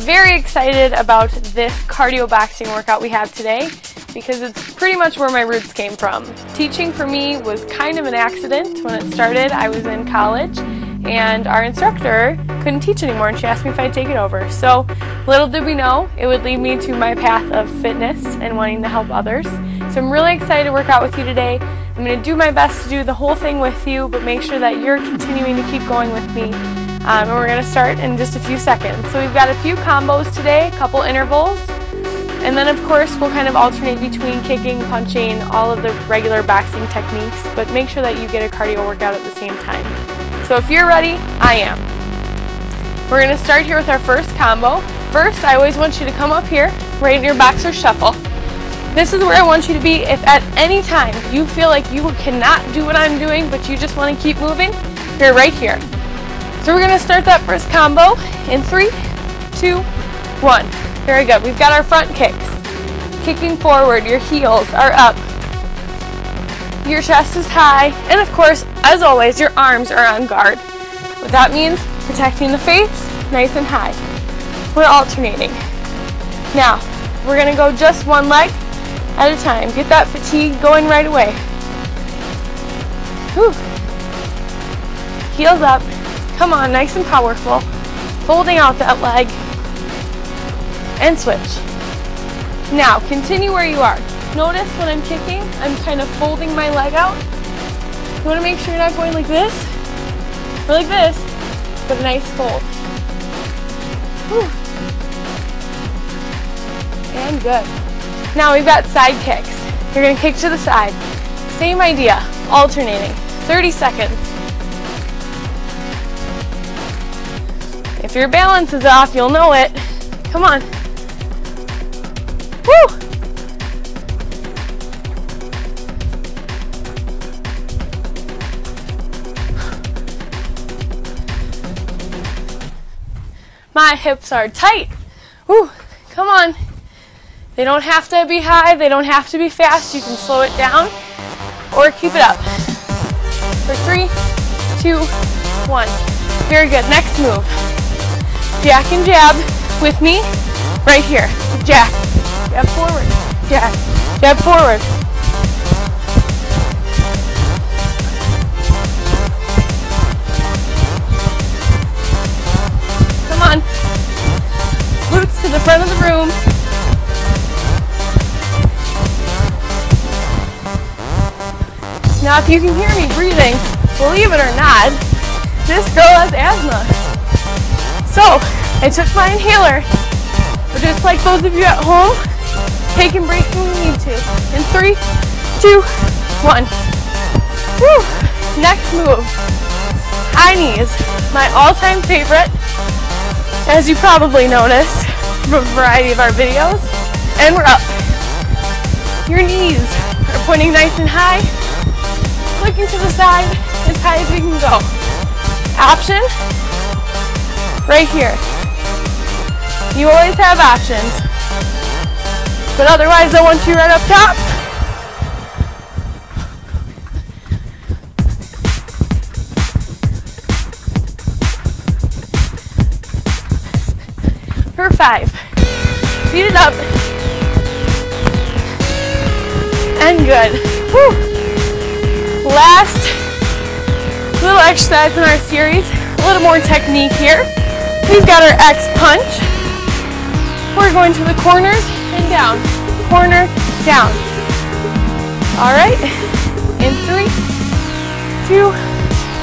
Very excited about this cardio boxing workout we have today because it's pretty much where my roots came from. Teaching for me was kind of an accident when it started. I was in college and our instructor couldn't teach anymore and she asked me if I'd take it over. So little did we know it would lead me to my path of fitness and wanting to help others. So I'm really excited to work out with you today. I'm going to do my best to do the whole thing with you, but make sure that you're continuing to keep going with me. Um, and we're going to start in just a few seconds. So we've got a few combos today, a couple intervals, and then of course we'll kind of alternate between kicking, punching, all of the regular boxing techniques, but make sure that you get a cardio workout at the same time. So if you're ready, I am. We're going to start here with our first combo. First, I always want you to come up here, right in your boxer shuffle. This is where I want you to be if at any time you feel like you cannot do what I'm doing, but you just want to keep moving, you're right here. So we're going to start that first combo in three, two, one. Very good. We've got our front kicks. Kicking forward, your heels are up. Your chest is high. And of course, as always, your arms are on guard. What that means, protecting the face, nice and high. We're alternating. Now, we're going to go just one leg at a time. Get that fatigue going right away. Whew. Heels up. Come on, nice and powerful. Folding out that leg. And switch. Now, continue where you are. Notice when I'm kicking, I'm kind of folding my leg out. You want to make sure you're not going like this or like this, but a nice fold. Whew. And good. Now we've got side kicks. You're to kick to the side. Same idea, alternating. 30 seconds. If your balance is off, you'll know it. Come on. Woo! My hips are tight. Woo! Come on. They don't have to be high, they don't have to be fast. You can slow it down or keep it up. For three, two, one. Very good. Next move. Jack and jab with me right here. Jack. Jab forward. Jack. Jab forward. Come on. Glutes to the front of the room. Now if you can hear me breathing, believe it or not, this girl has asthma. So, I took my inhaler, but just like those of you at home, take and break when you need to. In three, two, one. Woo! Next move, high knees, my all-time favorite, as you probably noticed from a variety of our videos. And we're up. Your knees are pointing nice and high, looking to the side as high as we can go. Option, right here. You always have options. But otherwise, I want you right up top. For five. Speed it up. And good. Whew. Last little exercise in our series. A little more technique here. We've got our X punch. We're going to the corners and down. Corner, down. All right. In three, two,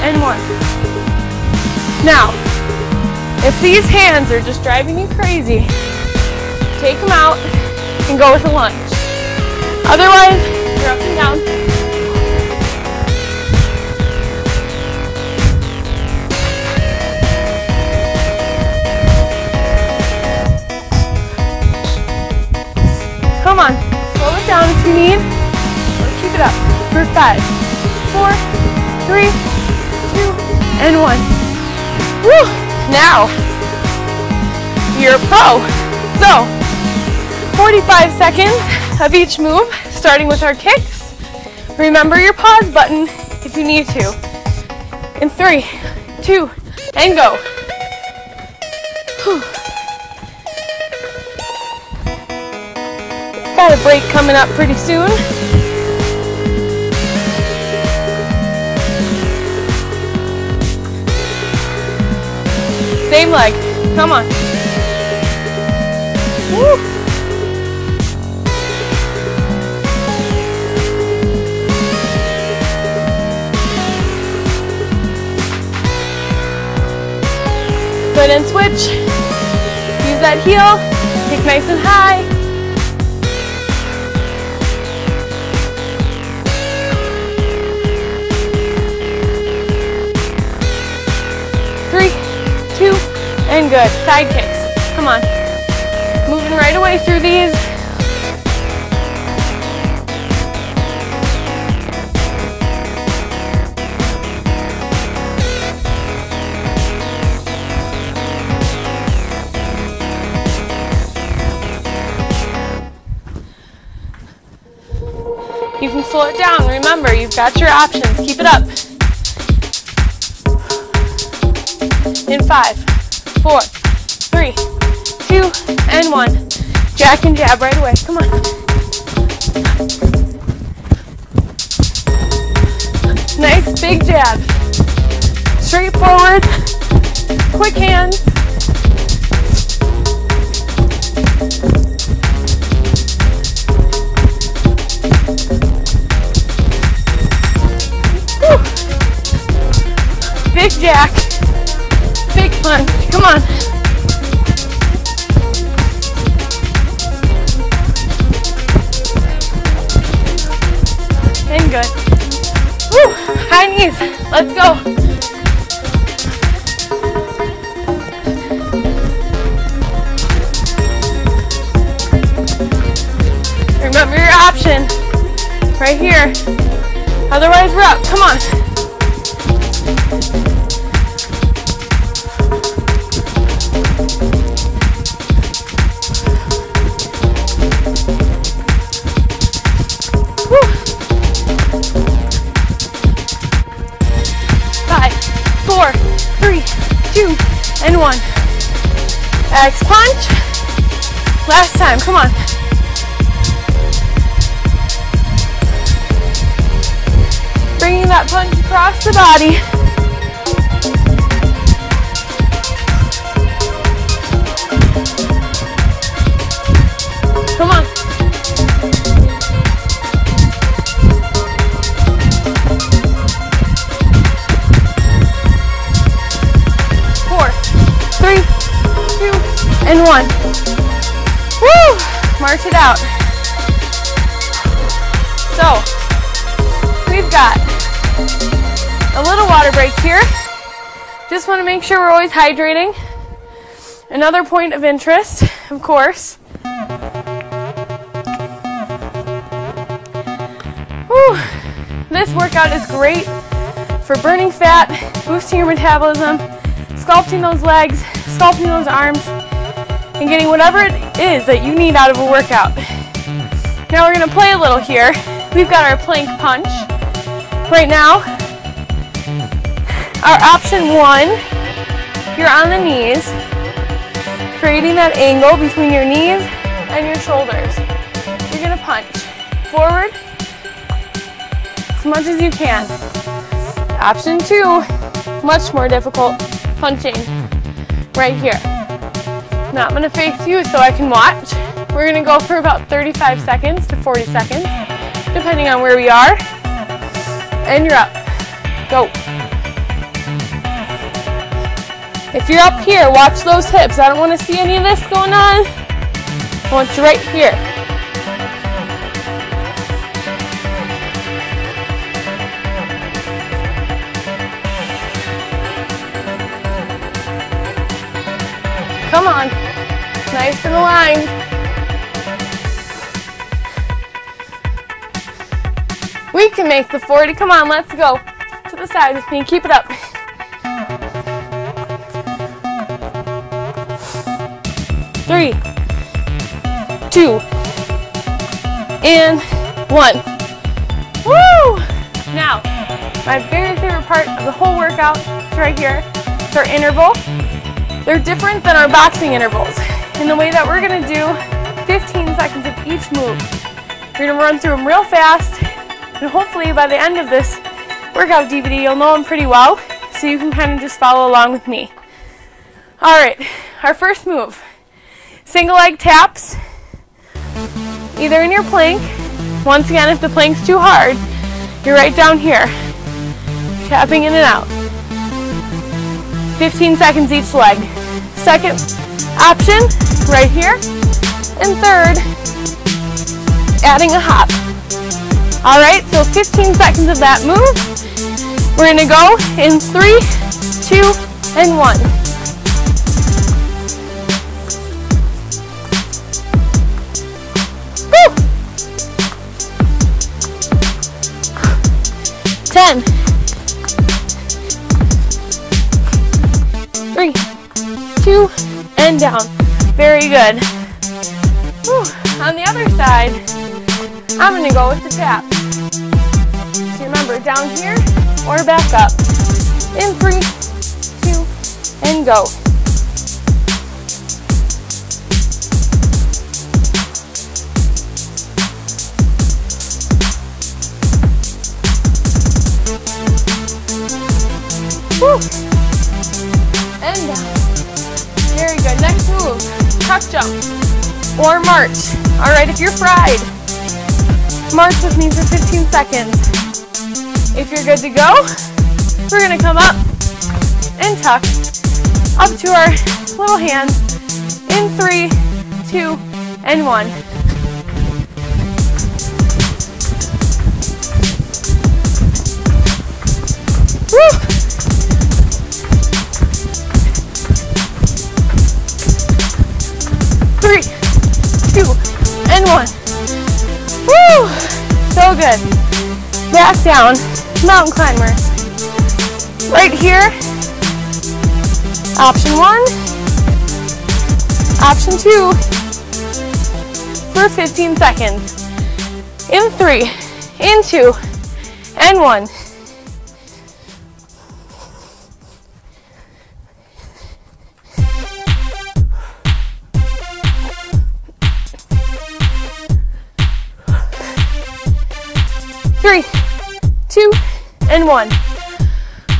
and one. Now, if these hands are just driving you crazy, take them out and go with a lunge. Otherwise, you're up and down. You need, keep it up for five, four, three, two, and one. Woo! Now, you're a pro. So, 45 seconds of each move, starting with our kicks. Remember your pause button if you need to. In three, two, and go. Whew. Got a break coming up pretty soon. Same leg. Come on. Woo. Good and switch. Use that heel. Kick nice and high. And good. Side kicks. Come on. Moving right away through these. You can slow it down. Remember, you've got your options. Keep it up. In five, four, three, two, and one. Jack and jab right away. Come on. Nice big jab. Straight forward. Quick hands. Big jack. Big punch. Come on. And good. Woo. High knees. Let's go. Remember your option. Right here. Otherwise, we're up. Come on. Last time. Come on. Bringing that punch across the body. Come on. Four, three, two, and one. March it out. So, we've got a little water break here. Just want to make sure we're always hydrating. Another point of interest, of course. Whew. This workout is great for burning fat, boosting your metabolism, sculpting those legs, sculpting those arms, and getting whatever it is that you need out of a workout. Now we're to play a little here. We've got our plank punch. Right now, our option one, you're on the knees, creating that angle between your knees and your shoulders. You're gonna punch forward as much as you can. Option two, much more difficult, punching right here. I'm gonna face you so I can watch. We're gonna go for about 35 seconds to 40 seconds, depending on where we are. And you're up. Go. If you're up here, watch those hips. I don't want to see any of this going on. I want you right here. Come on. Nice and aligned. We can make the 40. Come on, let's go. To the side with me. Keep it up. Three, two, and one. Woo! Now, my very favorite part of the whole workout is right here. It's our interval. They're different than our boxing intervals in the way that we're gonna do 15 seconds of each move. We're gonna run through them real fast, and hopefully by the end of this workout DVD, you'll know them pretty well, so you can kind of just follow along with me. All right, our first move, single leg taps, either in your plank, once again, if the plank's too hard, you're right down here, tapping in and out. 15 seconds each leg. Second option, right here. And third, adding a hop. All right, so 15 seconds of that move. We're gonna go in three, two, and one. Woo! 10, three, and down. Very good. Whew. On the other side, I'm gonna go with the tap. So remember, down here or back up. In three, two, and go. And down. Good. Next move, tuck jump or march. All right, if you're fried, march with me for 15 seconds. If you're good to go, we're gonna come up and tuck up to our little hands in three, two, and one. Two, and one. Woo! So good. Back down, mountain climbers. Right here, option one, option two, for 15 seconds. In three, in two, and one. Three, two, and one.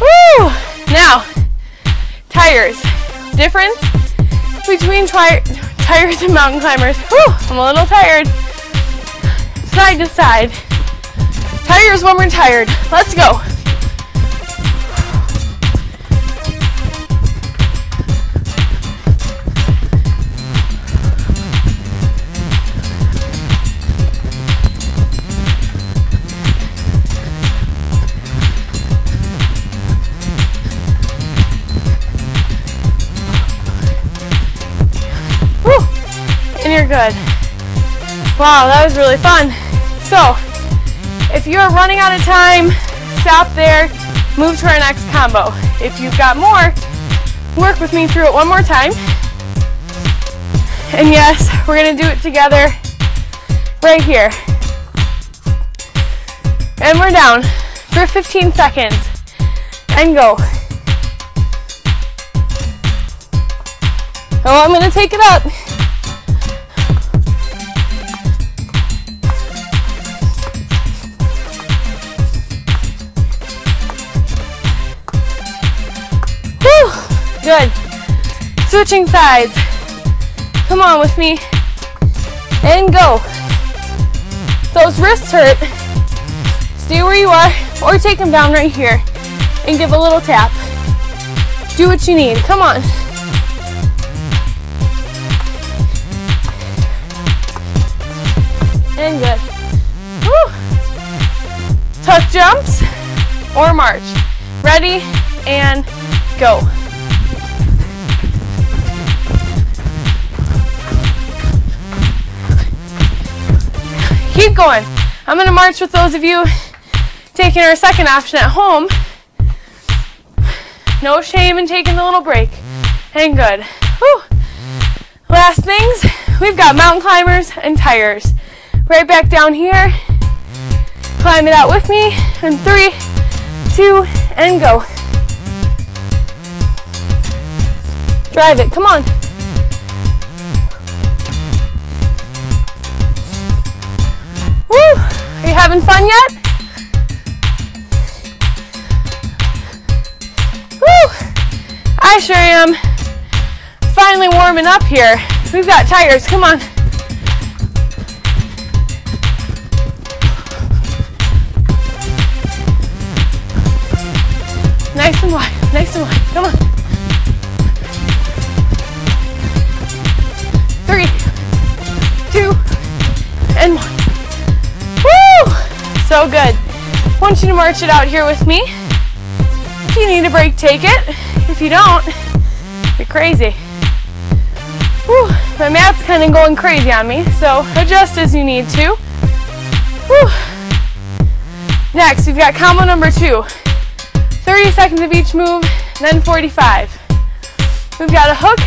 Woo! Now, tires. Difference between tires and mountain climbers. Woo! I'm a little tired. Side to side. Tires when we're tired. Let's go. You're good. Wow, that was really fun. So, if you're running out of time, stop there, move to our next combo. If you've got more, work with me through it one more time. And yes, we're gonna do it together right here. And we're down for 15 seconds. And go. Oh, I'm gonna take it up. Switching sides. Come on with me. And go. Those wrists hurt. Stay where you are or take them down right here and give a little tap. Do what you need. Come on. And good. Whew. Tuck jumps or march. Ready and go. Going. I'm going to march with those of you taking our second option at home. No shame in taking the little break. And good. Whew. Last things, we've got mountain climbers and tires. Right back down here. Climb it out with me. In three, two, and go. Drive it, come on. Woo! Are you having fun yet? Woo! I sure am. Finally warming up here. We've got tires, come on. Nice and wide, nice and wide, come on. Three, two, and one. So good. I want you to march it out here with me. If you need a break, take it. If you don't, you're crazy. Whew, my mat's kind of going crazy on me, so adjust as you need to. Whew. Next, we've got combo number two. 30 seconds of each move, then 45. We've got a hook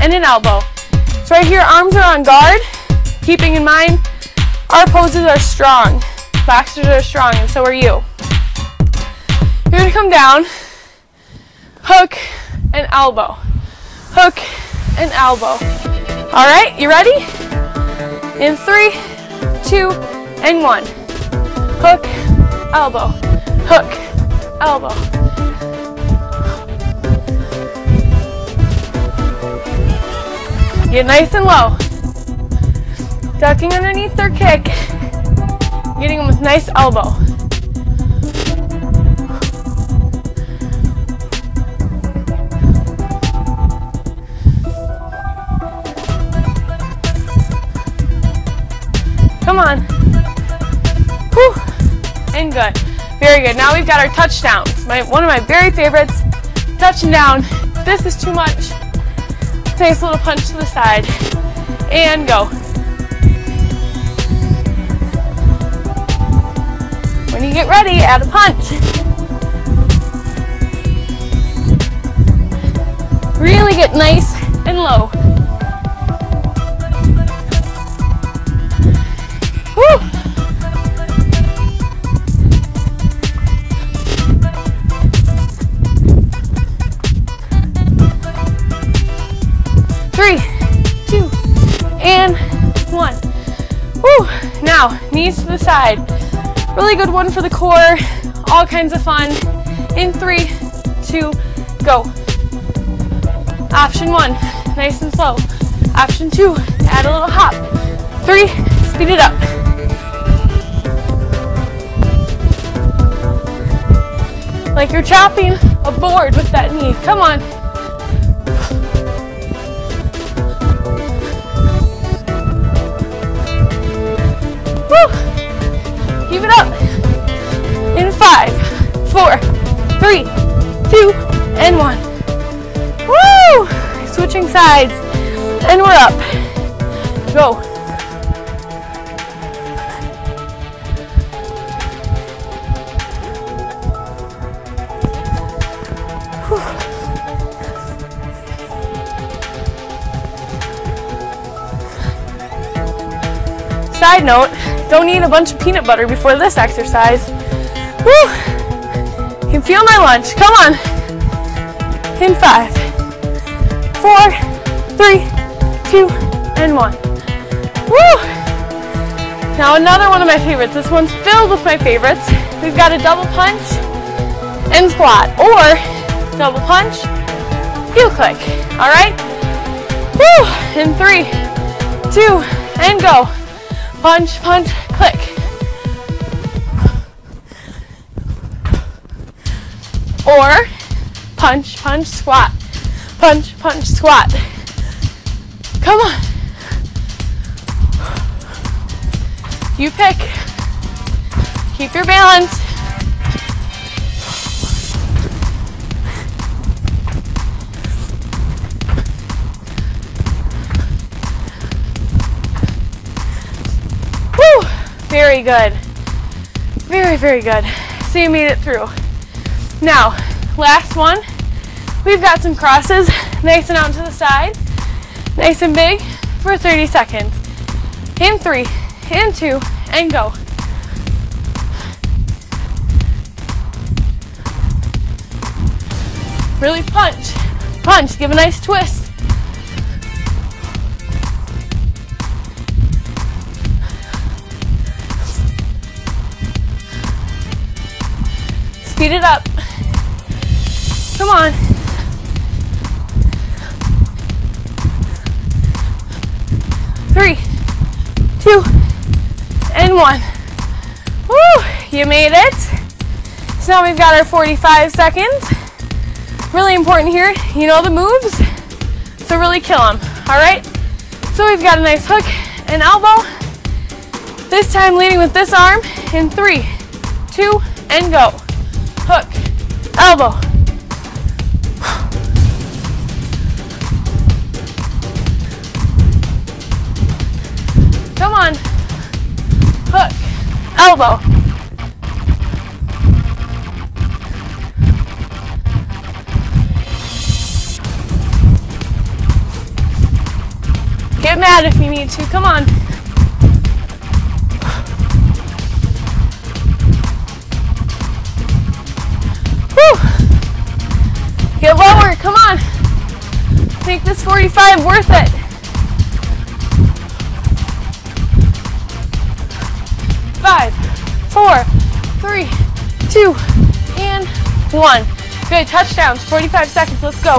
and an elbow. So right here, arms are on guard, keeping in mind our poses are strong. Boxers are strong, and so are you. You're gonna come down, hook, and elbow. Hook, and elbow. All right, you ready? In three, two, and one. Hook, elbow, hook, elbow. Get nice and low. Ducking underneath their kick. Getting them with nice elbow. Come on. Whew. And good. Very good. Now we've got our touchdowns. My, one of my very favorites. Touching down. This is too much. Nice little punch to the side. And go. When you get ready, add a punch. Really get nice and low. Woo! Three, two, and one. Woo! Now, knees to the side. Really good one for the core. All kinds of fun. In three, two, go. Option one, nice and slow. Option two, add a little hop. Three, speed it up. Like you're chopping a board with that knee. Come on. Four, three, two, and one. Woo! Switching sides. And we're up. Go. Side note, don't eat a bunch of peanut butter before this exercise. Woo! Can feel my lunch. Come on. In five, four, three, two, and one. Woo! Now another one of my favorites. This one's filled with my favorites. We've got a double punch and squat, or double punch, heel click. All right? Woo! In three, two, and go. Punch, punch, Or punch, punch, squat. Punch, punch, squat. Come on. You pick. Keep your balance. Woo! Very good. Very, very good. So you made it through. Now, last one. We've got some crosses, nice and out to the side, nice and big for 30 seconds. In three, in two, and go. Really punch, punch, give a nice twist. Speed it up. Come on. Three, two, and one. Woo! You made it. So now we've got our 45 seconds. Really important here, you know the moves, so really kill them, all right? So we've got a nice hook and elbow. This time leading with this arm in three, two, and go. Hook, elbow. Elbow. Get mad if you need to. Come on. Whew. Get lower. Come on. Make this 45 worth it. Two, and one. Good. Touchdowns. 45 seconds. Let's go.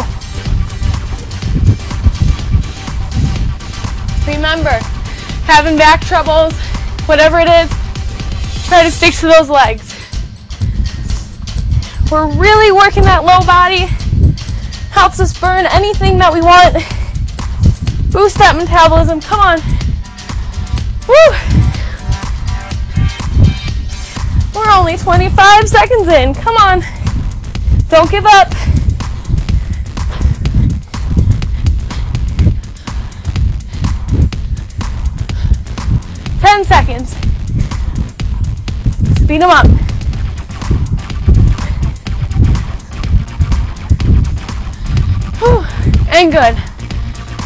Remember, having back troubles, whatever it is, try to stick to those legs. We're really working that low body. Helps us burn anything that we want. Boost that metabolism. Come on. Woo! We're only 25 seconds in. Come on. Don't give up. Ten seconds. Speed them up. Whew. And good.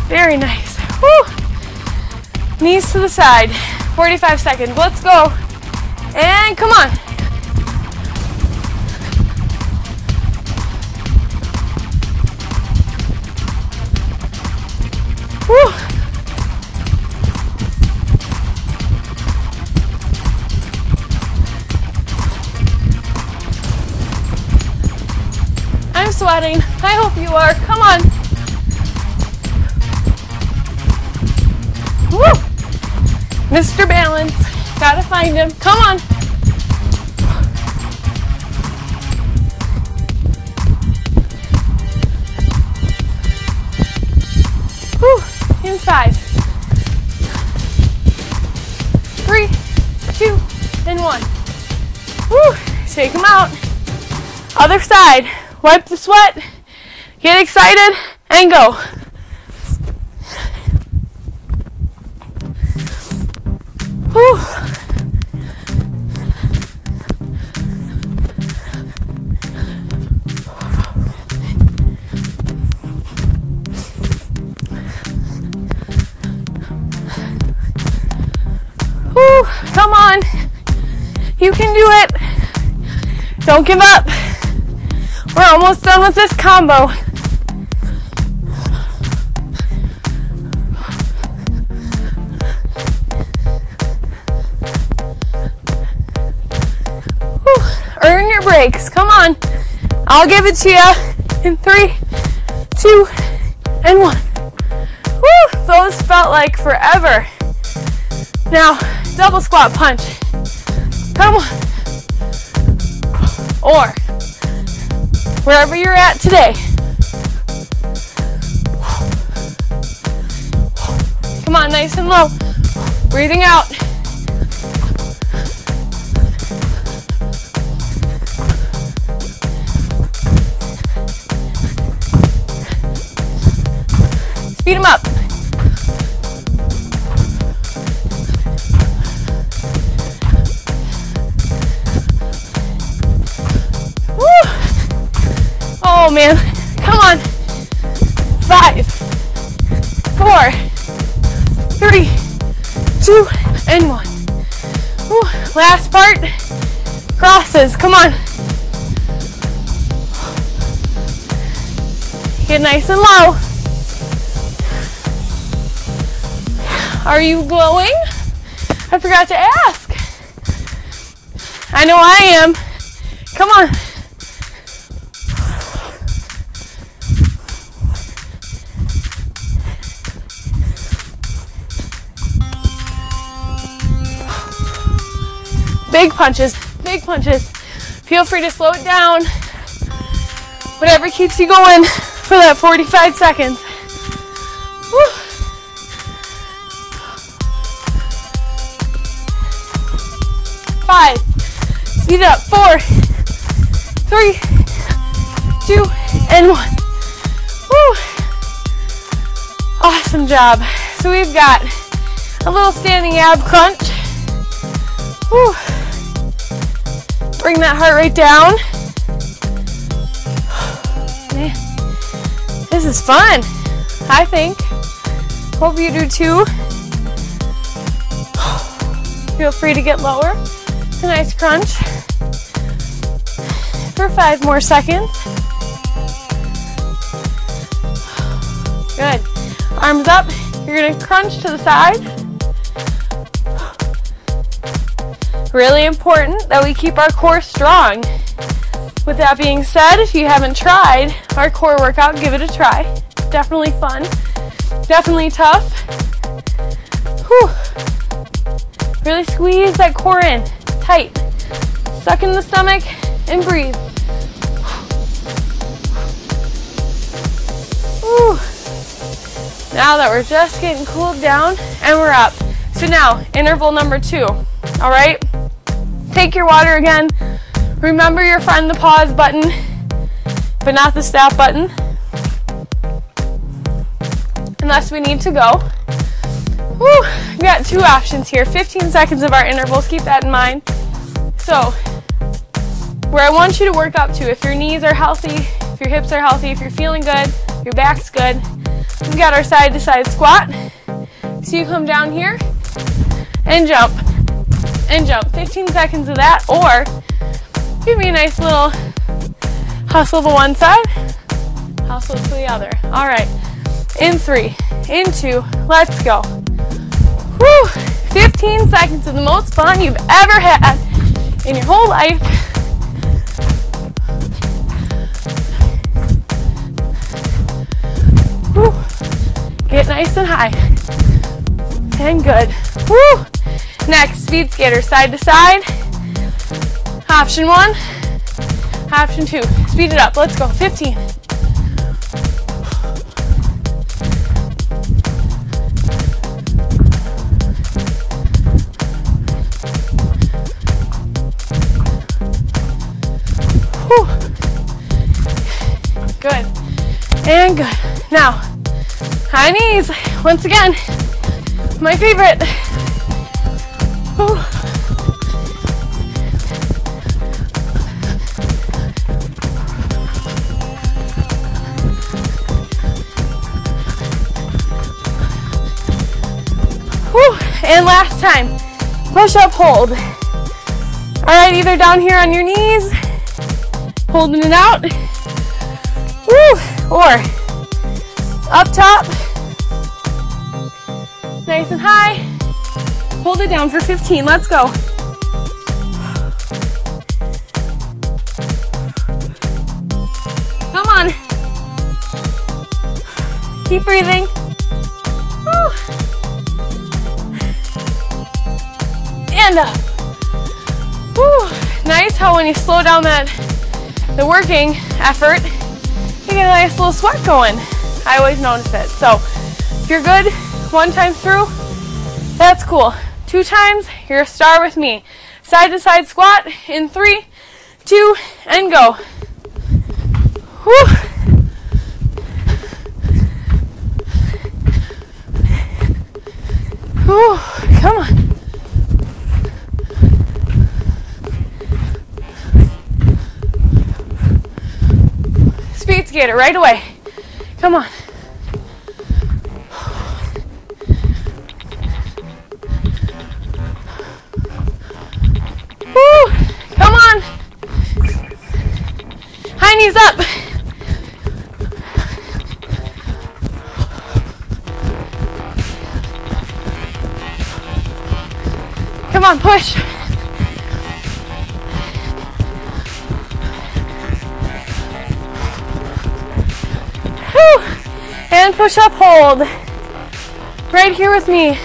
Very nice. Whew. Knees to the side. 45 seconds. Let's go. And come on. Whew. I'm sweating. I hope you are. Come on. Woo! Mr. Balance. Gotta find him. Come on. Whew. In five. Three, two, and one. Whew. Shake him out. Other side. Wipe the sweat. Get excited and go. Whew. Whew. Come on. You can do it. Don't give up. We're almost done with this combo. Breaks. Come on. I'll give it to you in three, two, and one. Whew. Those felt like forever. Now, double squat punch. Come on. Or wherever you're at today. Come on, nice and low. Breathing out. Speed them up. Woo! Oh man, come on. Five, four, three, two, and one. Woo. Last part, crosses, come on. Get nice and low. Are you glowing? I forgot to ask. I know I am. Come on. Big punches, big punches. Feel free to slow it down. Whatever keeps you going for that 45 seconds. Woo. It up. Four, three, two, and one. Woo. Awesome job. So we've got a little standing ab crunch. Woo. Bring that heart rate down. Man, this is fun. I think. Hope you do too. Feel free to get lower. It's A nice crunch for five more seconds. Good. Arms up. You're going to crunch to the side. Really important that we keep our core strong. With that being said, if you haven't tried our core workout, give it a try. Definitely fun. Definitely tough. Whew. Really squeeze that core in. Tight. Suck in the stomach and breathe. Now that we're just getting cooled down and we're up. So now, interval number two. All right? Take your water again. Remember your friend the pause button, but not the stop button. Unless we need to go. Whew, we got two options here. 15 seconds of our intervals, keep that in mind. So, where I want you to work up to, if your knees are healthy, if your hips are healthy, if you're feeling good, your back's good, we've got our side to side squat. So you come down here and jump and jump. 15 seconds of that, or give me a nice little hustle to one side, hustle to the other. All right, in three, in two, let's go. Whew, 15 seconds of the most fun you've ever had in your whole life. Whew. Get nice and high. And good. Woo! Next, speed skater, side to side. Option one. Option two. Speed it up. Let's go. 15. Whew. Good. And good. Now, high knees. Once again, my favorite. Whew. Whew. And last time, push up, hold. All right, either down here on your knees, holding it out, Woo. or up top, nice and high. Hold it down for 15. Let's go. Come on. Keep breathing. And up. Nice how when you slow down that the working effort, you get a nice little sweat going. I always notice it. So if you're good one time through, that's cool. Two times, you're a star with me. Side to side squat in three, two, and go. Whew. Whew. Come on. Speed skater right away. Come on. Tiny's up! Come on, push! Whew. And push up hold. Right here with me.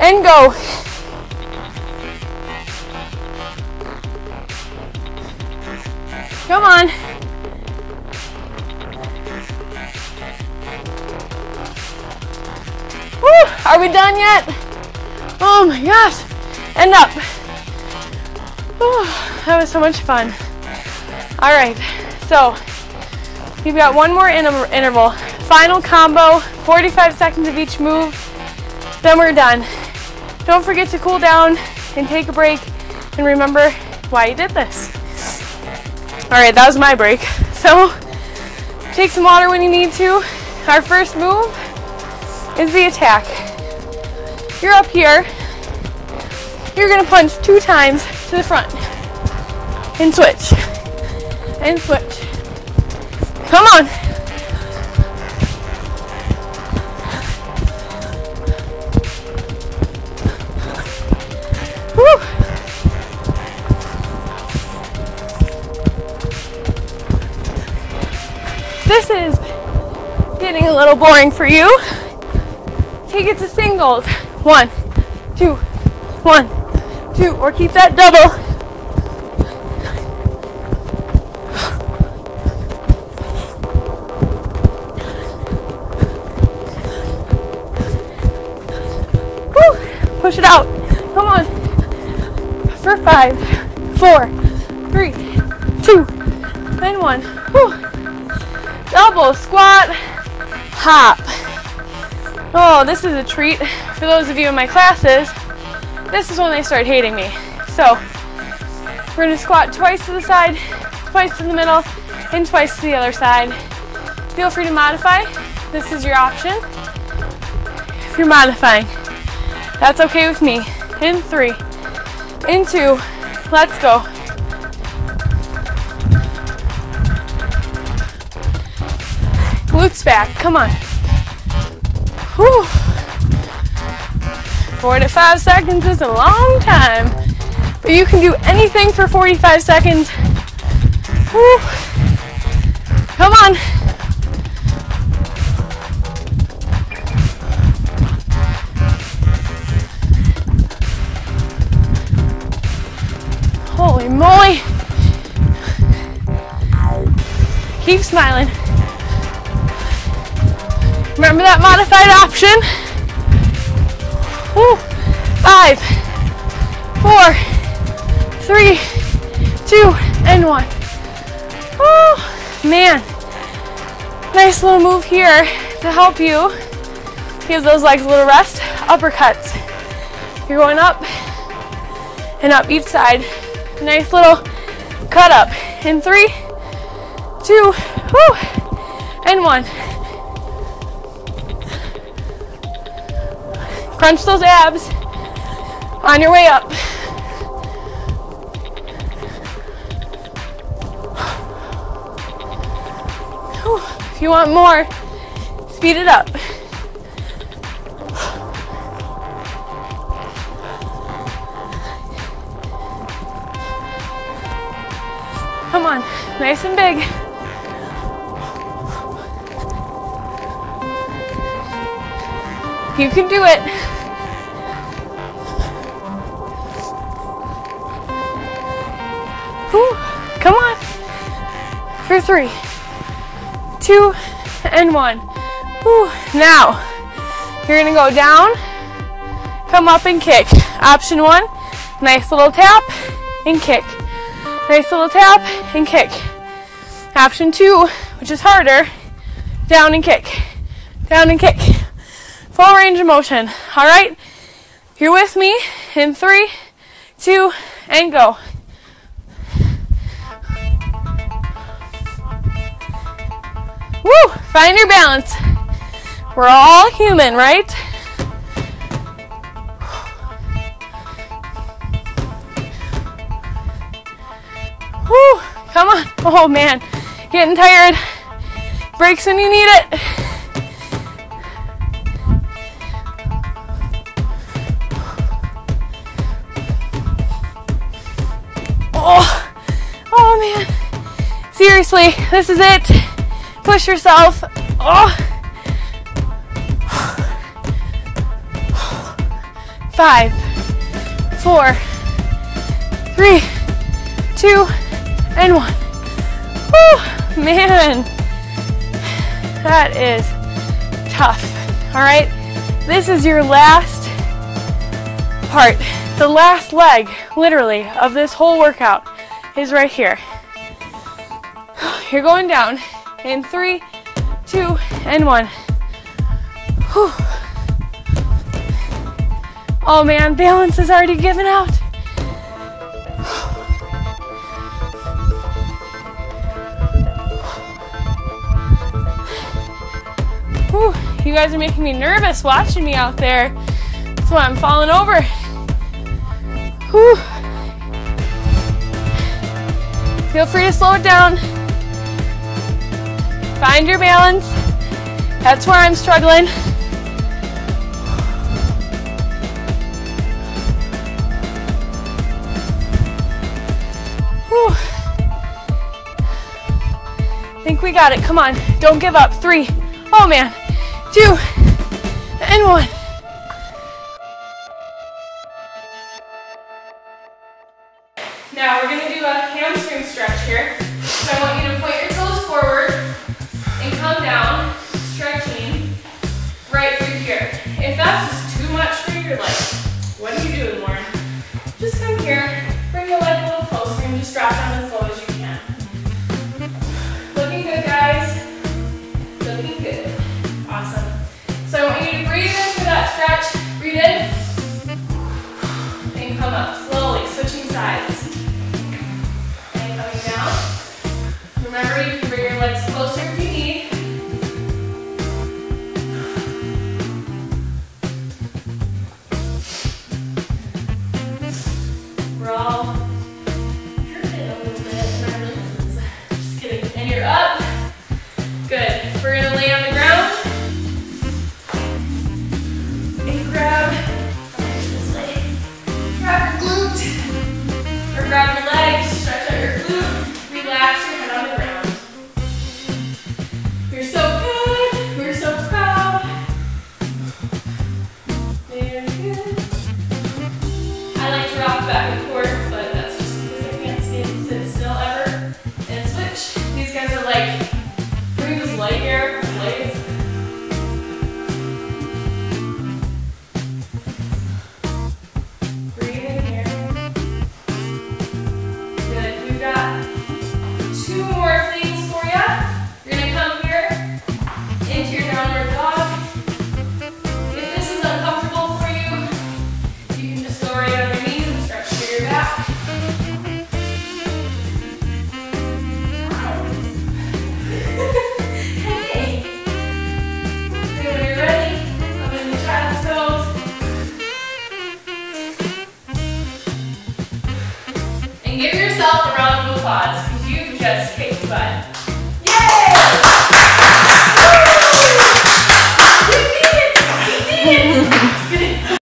And go. Come on. Woo, are we done yet? Oh my gosh. End up. Whew, that was so much fun. All right, so you've got one more interval. Final combo, 45 seconds of each move, then we're done. Don't forget to cool down and take a break and remember why you did this. All right, that was my break. So take some water when you need to. Our first move is the attack. You're up here. You're gonna punch two times to the front and switch and switch. Come on. Whew. This is getting a little boring for you. Take it to singles. One, two, one, two, or keep that double. Woo! Push it out. Come on. For five, four, three, two, and one. Woo. Double squat, hop. Oh, this is a treat for those of you in my classes. This is when they start hating me. So, we're gonna squat twice to the side, twice to the middle, and twice to the other side. Feel free to modify. This is your option. If you're modifying, that's okay with me. In three, in two, let's go. Glutes back, come on. Whew. Four to five seconds is a long time, but you can do anything for 45 seconds. Whew. Come on. Holy moly. Keep smiling. Remember that modified option? Woo. Five, four, three, two, and one. Oh, man. Nice little move here to help you give those legs a little rest. Uppercuts. You're going up and up each side. Nice little cut up. In three, two, and one. Crunch those abs on your way up. If you want more, speed it up. Come on, nice and big. You can do it. Whew. Come on. For three, two, and one. Whew. Now, you're gonna go down, come up and kick. Option one, nice little tap and kick. Nice little tap and kick. Option two, which is harder, down and kick. Down and kick. Full range of motion. All right? You're with me in three, two, and go. Woo! Find your balance. We're all human, right? Whew, come on. Oh man, getting tired. Breaks when you need it. Seriously, this is it. Push yourself. Oh. Five, four, three, two, and one. Woo, man. That is tough. All right. This is your last part. The last leg, literally, of this whole workout is right here. You're going down in three, two, and one. Whew. Oh man, balance is already given out. Whew. You guys are making me nervous watching me out there. That's why I'm falling over. Whew. Feel free to slow it down. Find your balance. That's where I'm struggling. Whew. Think we got it. Come on. Don't give up. Three. Oh man. Two. And one.